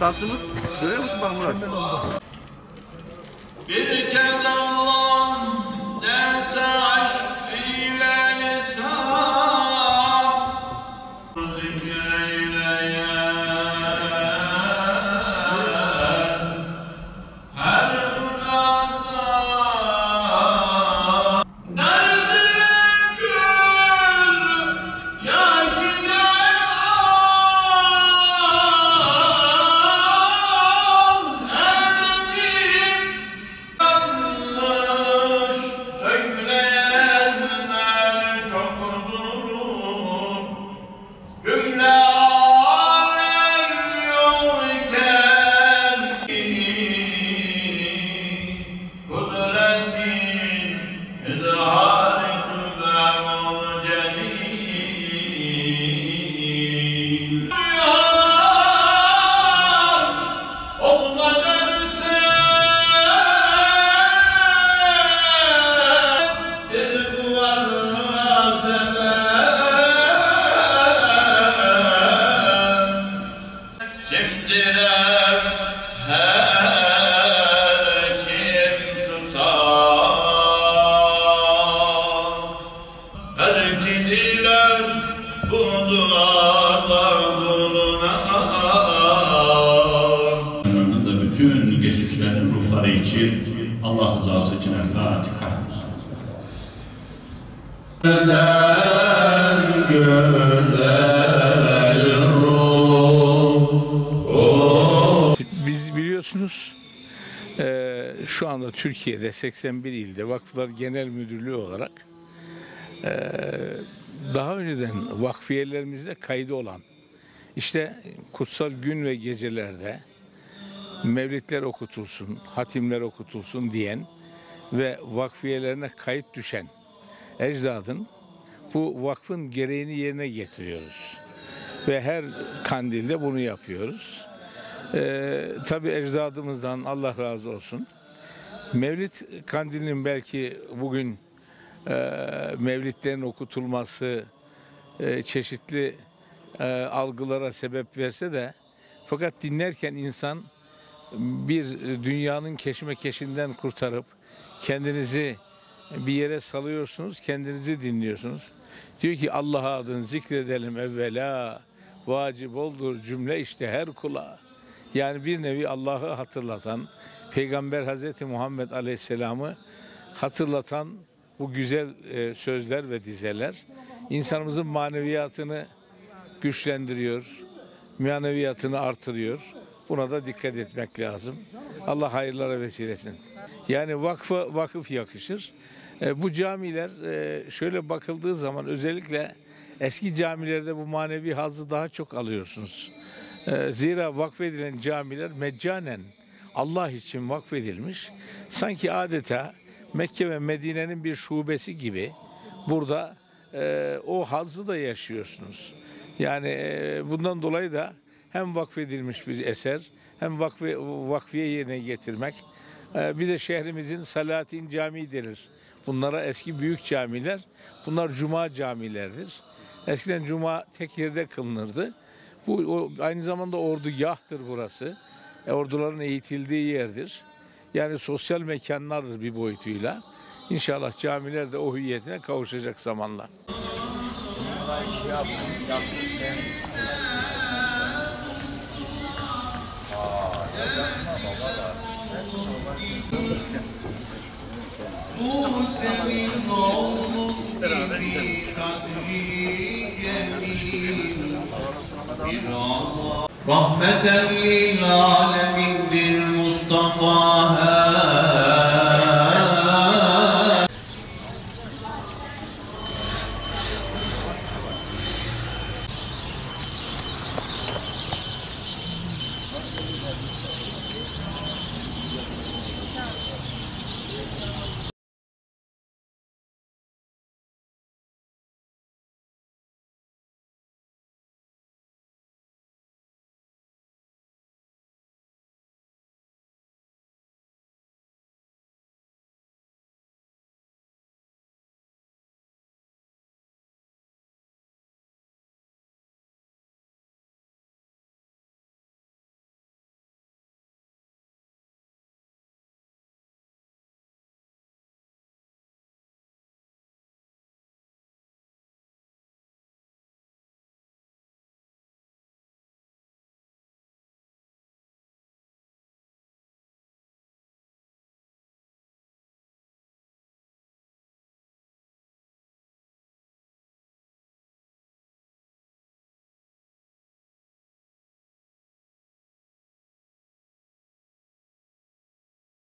esasımız söyle misin bak Murat? Bir kez Allah Kimdir ev her kim tutar Belki diler bu duada bulunan bütün geçmişlerin ruhları için Allah rızası için El Fatiha. Biliyorsunuz eee, şu anda Türkiye'de 81 ilde Vakıflar Genel Müdürlüğü olarak eee, daha önceden vakfiyelerimizde kaydı olan işte kutsal gün ve gecelerde mevlitler okutulsun, hatimler okutulsun diyen ve vakfiyelerine kayıt düşen ecdadın bu vakfın gereğini yerine getiriyoruz. Ve her kandilde bunu yapıyoruz. Ee, tabii ecdadımızdan Allah razı olsun. Mevlid kandilinin belki bugün e, mevlidlerin okutulması e, çeşitli e, algılara sebep verse de fakat dinlerken insan bir dünyanın keşmekeşinden kurtarıp kendinizi bir yere salıyorsunuz, kendinizi dinliyorsunuz. Diyor ki Allah adını zikredelim evvela, vacip oldur cümle işte her kula. Yani bir nevi Allah'ı hatırlatan, Peygamber Hazreti Muhammed Aleyhisselam'ı hatırlatan bu güzel e, sözler ve dizeler insanımızın maneviyatını güçlendiriyor, maneviyatını artırıyor. Buna da dikkat etmek lazım. Allah hayırlara vesilesin. Yani vakfı vakıf yakışır. E, bu camiler e, şöyle bakıldığı zaman özellikle eski camilerde bu manevi hazzı daha çok alıyorsunuz. E, zira vakfedilen camiler meccanen Allah için vakfedilmiş. Sanki adeta Mekke ve Medine'nin bir şubesi gibi burada e, o hazzı da yaşıyorsunuz. Yani e, bundan dolayı da hem vakfedilmiş bir eser hem vakfe, vakfiye yerine getirmek. E, bir de şehrimizin Salatin Camii denir. Bunlara eski büyük camiler. Bunlar cuma camilerdir. Eskiden cuma tek yerde kılınırdı. Bu o, aynı zamanda ordugahtır burası. E, orduların eğitildiği yerdir. Yani sosyal mekanlardır bir boyutuyla. İnşallah camiler de o hüviyetine kavuşacak zamanla. Bu oğlun gibi kadri cemil رحمة للعالمين للمصطفى